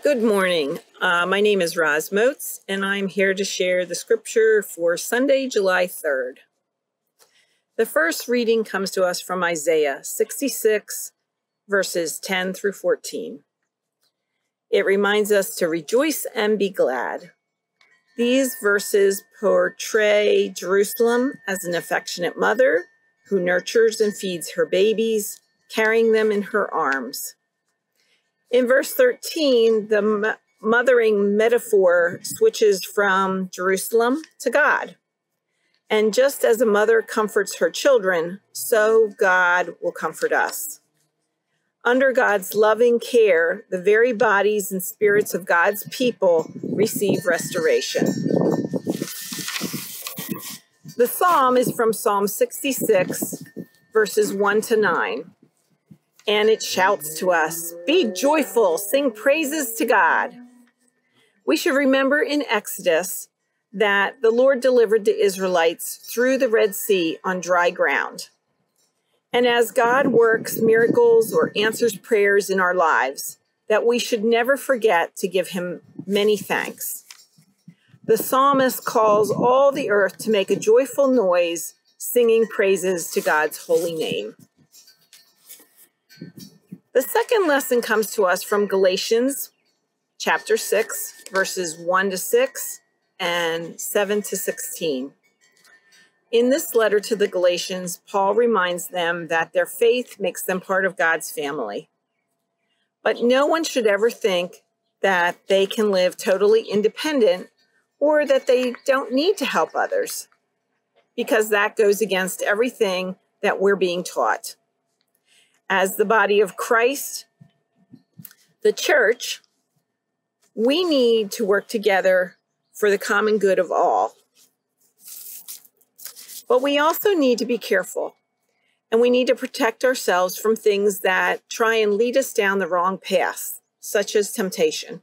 Good morning. Uh, my name is Ros Moatz, and I'm here to share the scripture for Sunday, July 3rd. The first reading comes to us from Isaiah 66, verses 10 through 14. It reminds us to rejoice and be glad. These verses portray Jerusalem as an affectionate mother who nurtures and feeds her babies, carrying them in her arms. In verse 13, the mothering metaphor switches from Jerusalem to God. And just as a mother comforts her children, so God will comfort us. Under God's loving care, the very bodies and spirits of God's people receive restoration. The psalm is from Psalm 66, verses 1 to 9 and it shouts to us Be joyful, sing praises to God. We should remember in Exodus that the Lord delivered the Israelites through the Red Sea on dry ground. And as God works miracles or answers prayers in our lives, that we should never forget to give him many thanks. The psalmist calls all the earth to make a joyful noise, singing praises to God's holy name. The second lesson comes to us from Galatians chapter 6, verses 1 to 6 and 7 to 16. In this letter to the Galatians, Paul reminds them that their faith makes them part of God's family. But no one should ever think that they can live totally independent or that they don't need to help others, because that goes against everything that we're being taught as the body of Christ, the church, we need to work together for the common good of all. But we also need to be careful and we need to protect ourselves from things that try and lead us down the wrong path, such as temptation.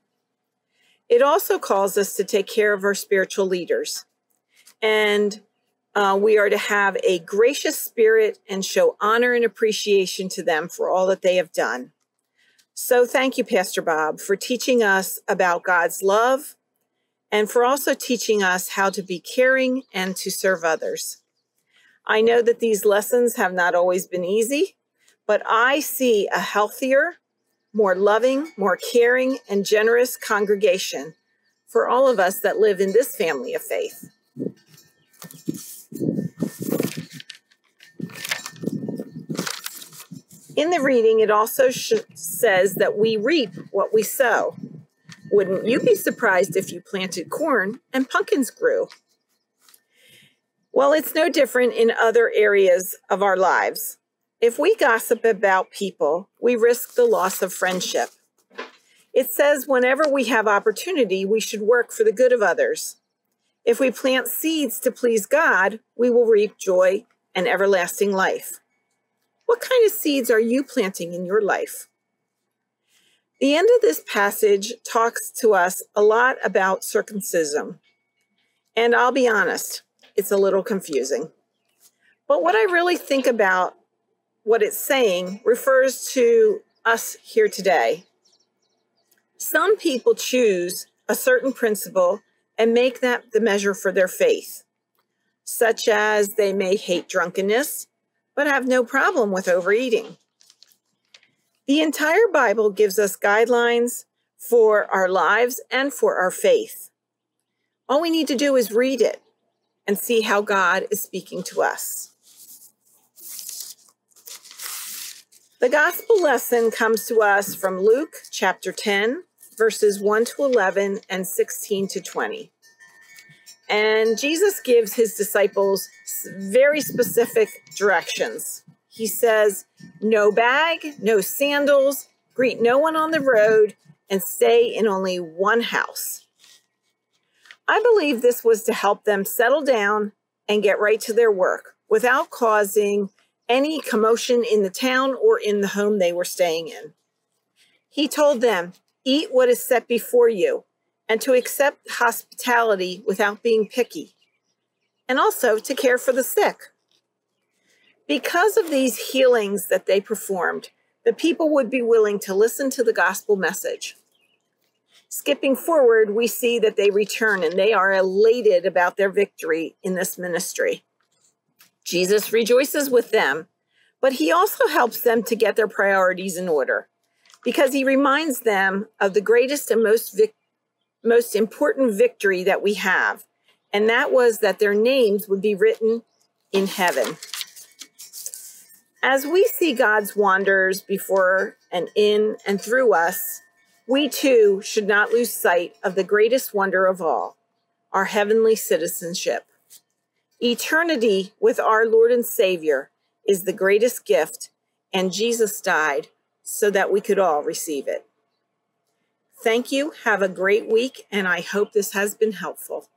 It also calls us to take care of our spiritual leaders and uh, we are to have a gracious spirit and show honor and appreciation to them for all that they have done. So, thank you, Pastor Bob, for teaching us about God's love and for also teaching us how to be caring and to serve others. I know that these lessons have not always been easy, but I see a healthier, more loving, more caring, and generous congregation for all of us that live in this family of faith. In the reading, it also says that we reap what we sow. Wouldn't you be surprised if you planted corn and pumpkins grew? Well, it's no different in other areas of our lives. If we gossip about people, we risk the loss of friendship. It says whenever we have opportunity, we should work for the good of others. If we plant seeds to please God, we will reap joy and everlasting life. What kind of seeds are you planting in your life? The end of this passage talks to us a lot about circumcision. And I'll be honest, it's a little confusing. But what I really think about what it's saying refers to us here today. Some people choose a certain principle and make that the measure for their faith, such as they may hate drunkenness but have no problem with overeating. The entire Bible gives us guidelines for our lives and for our faith. All we need to do is read it and see how God is speaking to us. The gospel lesson comes to us from Luke chapter 10, verses 1 to 11 and 16 to 20. And Jesus gives his disciples very specific directions. He says, No bag, no sandals, greet no one on the road, and stay in only one house. I believe this was to help them settle down and get right to their work without causing any commotion in the town or in the home they were staying in. He told them, Eat what is set before you and to accept hospitality without being picky, and also to care for the sick. Because of these healings that they performed, the people would be willing to listen to the gospel message. Skipping forward, we see that they return and they are elated about their victory in this ministry. Jesus rejoices with them, but he also helps them to get their priorities in order because he reminds them of the greatest and most vic- most important victory that we have, and that was that their names would be written in heaven. As we see God's wonders before and in and through us, we too should not lose sight of the greatest wonder of all, our heavenly citizenship. Eternity with our Lord and Savior is the greatest gift, and Jesus died so that we could all receive it. Thank you. Have a great week, and I hope this has been helpful.